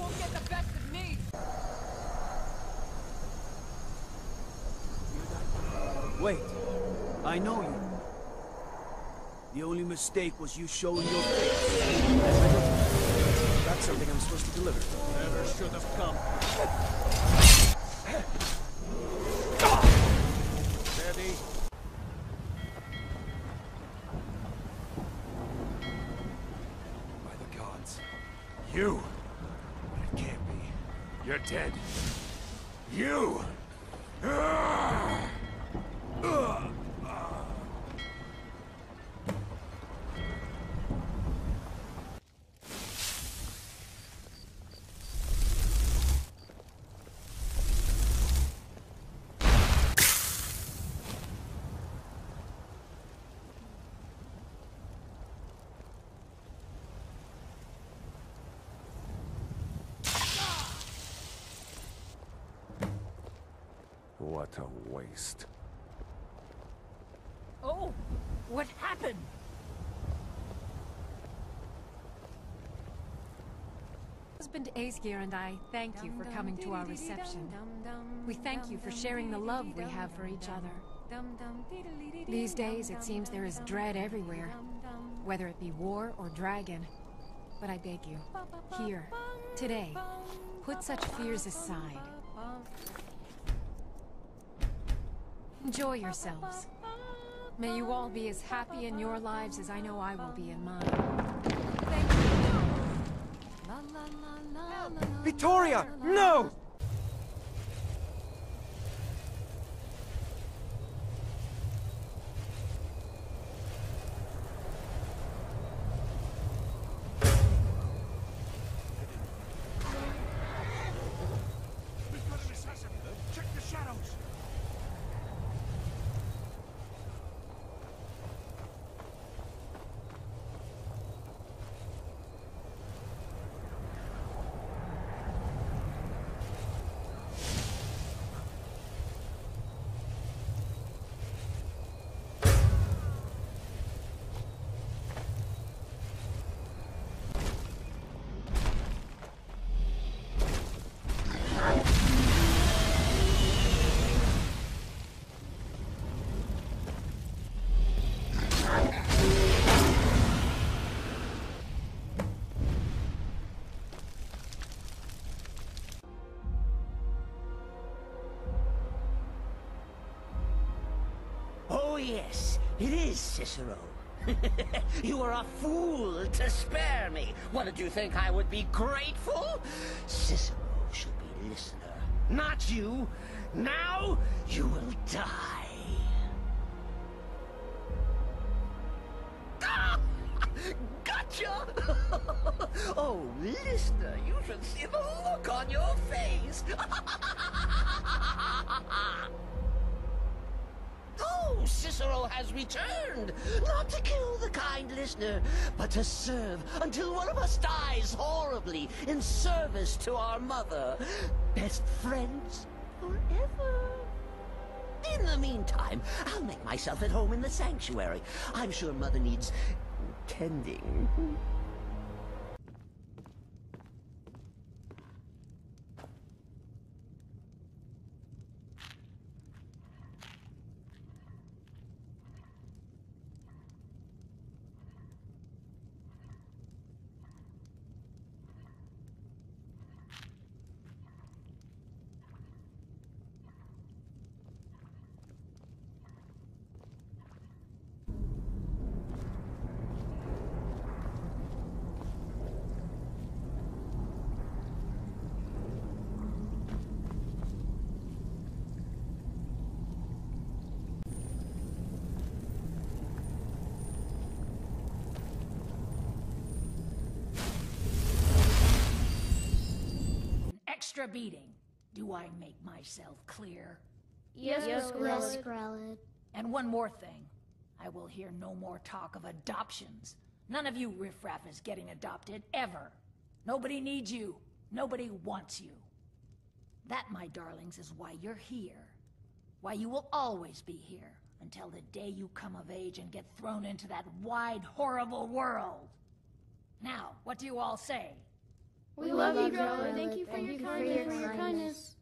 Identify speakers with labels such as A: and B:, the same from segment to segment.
A: won't get the best of me!
B: Wait. I know you. The only mistake was you showing your face. That's something I'm supposed to deliver. Never should have come. Steady.
C: By the gods. You! You're dead. You! Ah! What a waste.
A: Oh! What happened?
D: Husband Asgeir and I thank you for coming to our reception. We thank you for sharing the love we have for each other. These days, it seems there is dread everywhere, whether it be war or dragon. But I beg you, here, today, put such fears aside. Enjoy yourselves. May you all be as happy in your lives as I know I will be in mine. Thank you. Vittoria!
B: No!
E: Yes, it is Cicero. you are a fool to spare me. What did you think I would be grateful? Cicero should be listener, not you. Now you will die. Ah! Gotcha! oh, listener, you should see the look on your face. Oh, Cicero has returned! Not to kill the kind listener, but to serve until one of us dies horribly in service to our mother. Best friends forever. In the meantime, I'll make myself at home in the sanctuary. I'm sure Mother needs tending.
A: Extra beating. Do I make myself clear?
F: Yes,
G: Yes,
F: Skrellet.
G: Skrellet.
A: And one more thing. I will hear no more talk of adoptions. None of you riffraff is getting adopted, ever. Nobody needs you. Nobody wants you. That, my darlings, is why you're here. Why you will always be here, until the day you come of age and get thrown into that wide, horrible world. Now, what do you all say?
F: We love you, Grelod. Thank you for your kindness.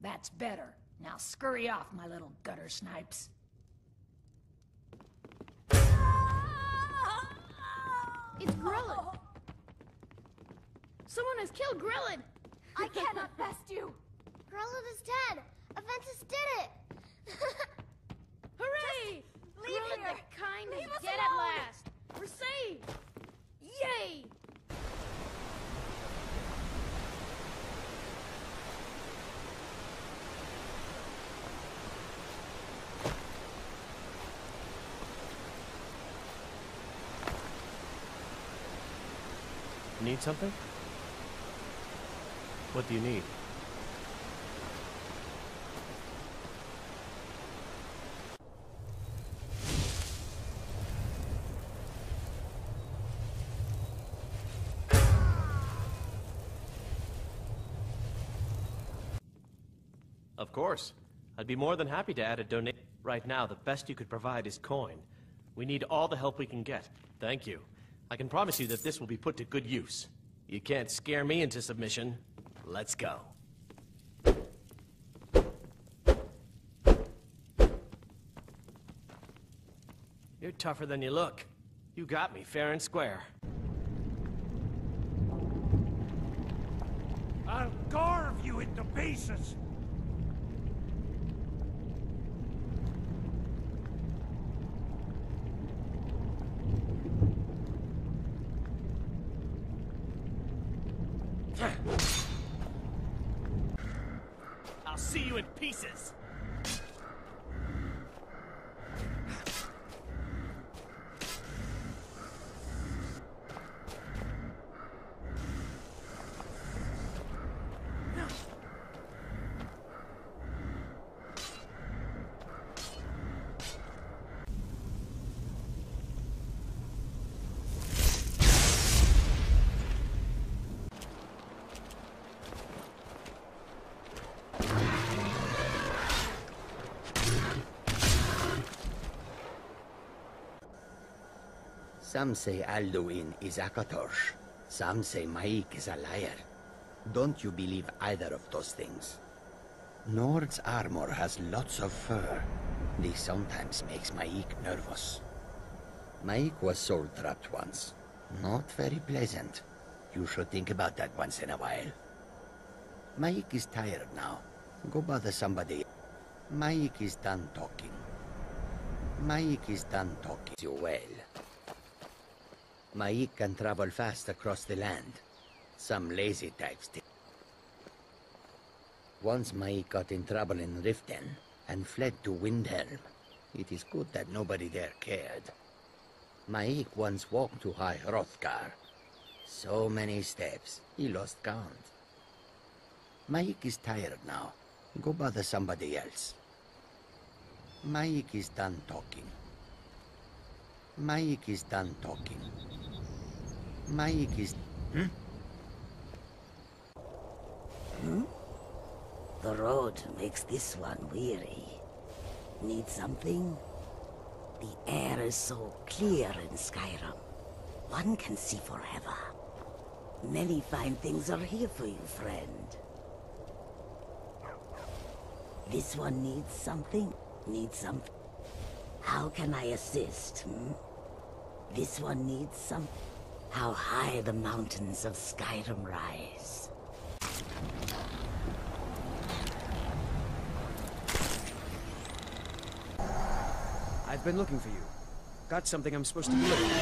A: That's better. Now scurry off, my little gutter snipes.
F: It's Grelod. Someone has killed Grelod.
G: I cannot best you! Grelod is dead! Aventus did it!
F: Hooray!
G: leave
F: Grelod
G: here.
F: the kind
G: Leave
F: is
G: us
F: dead
G: alone.
F: at last. We're saved. Yay!
H: Need something? What do you need? Of course. I'd be more than happy to add a donation. Right now, the best you could provide is coin. We need all the help we can get. Thank you. I can promise you that this will be put to good use. You can't scare me into submission. Let's go. You're tougher than you look. You got me fair and square.
C: I'll carve you into pieces!
H: I'll see you in pieces.
I: Some say Alduin is Akatosh. Some say M'aiq is a liar. Don't you believe either of those things? Nord's armor has lots of fur. This sometimes makes M'aiq nervous. M'aiq was soul trapped once. Not very pleasant. You should think about that once in a while. M'aiq is tired now. Go bother somebody. M'aiq is done talking. M'aiq is done talking. You well. M'aiq can travel fast across the land. Some lazy types did. Once M'aiq got in trouble in Riften and fled to Windhelm. It is good that nobody there cared. M'aiq once walked to High Hrothgar. So many steps, he lost count. M'aiq is tired now. Go bother somebody else. M'aiq is done talking. M'aiq is done talking. M'aiq is...
E: The road makes this one weary. Need something? The air is so clear in Skyrim. One can see forever. Many fine things are here for you, friend. This one needs something? Needs something? How can I assist, hmm? This one needs some... How high the mountains of Skyrim rise.
B: I've been looking for you. Got something I'm supposed to deliver. Let's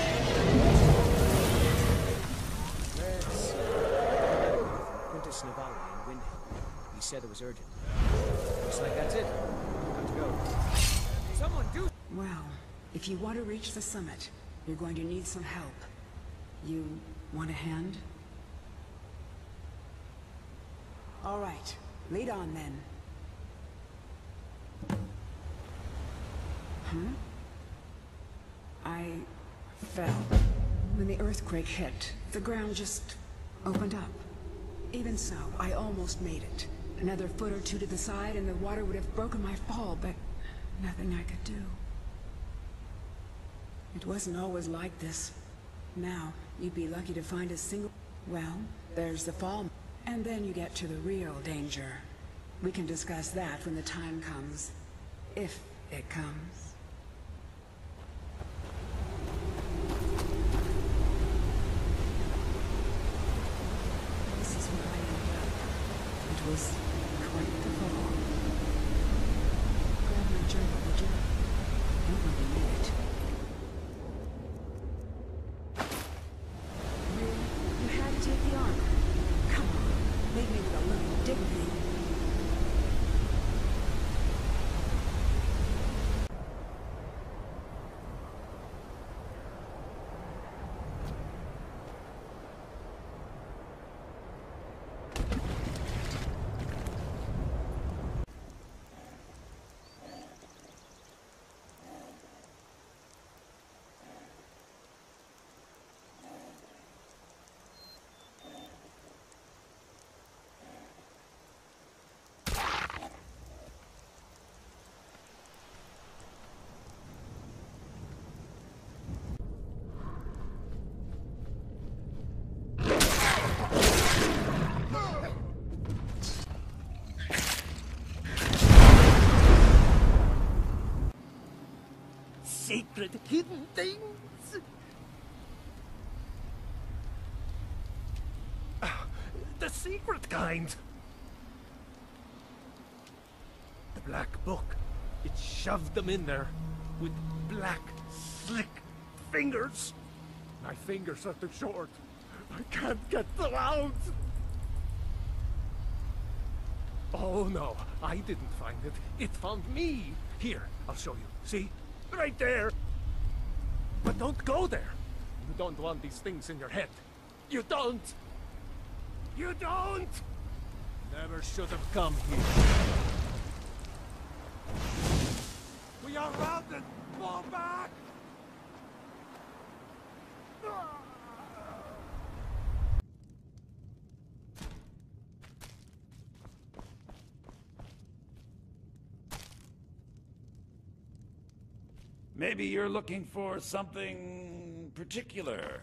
B: see. Quintus Navale in Windhelm. He said it was urgent. Looks like that's it. Got to go. Someone do...
J: Well, if you want to reach the summit, you're going to need some help. You want a hand? All right, lead on then. Huh? I fell. When the earthquake hit, the ground just opened up. Even so, I almost made it. Another foot or two to the side and the water would have broken my fall, but nothing I could do. It wasn't always like this. Now, you'd be lucky to find a single... Well, there's the fall. And then you get to the real danger. We can discuss that when the time comes. If it comes. This is where I ended up. It was quite the fall. Grab my journal, would you? You really need it. Really? You had to take the armor? Come on. Leave me with a little dignity.
C: Sacred hidden things. Ah, The secret kind. The black book. It shoved them in there with black, slick fingers. My fingers are too short. I can't get them out. Oh no, I didn't find it. It found me. Here, I'll show you. See? Right there. But don't go there. You don't want these things in your head. You don't. You don't. Never should have come here. We are routed. Fall back. Ah!
K: Maybe you're looking for something particular.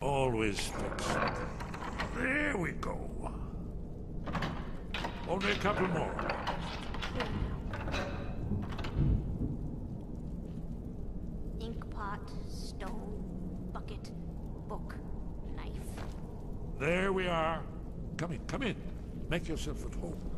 K: Always fix. There we go. Only a couple more.
G: Ink pot, stone, bucket, book, knife.
K: There we are. Come in, come in. Make yourself at home.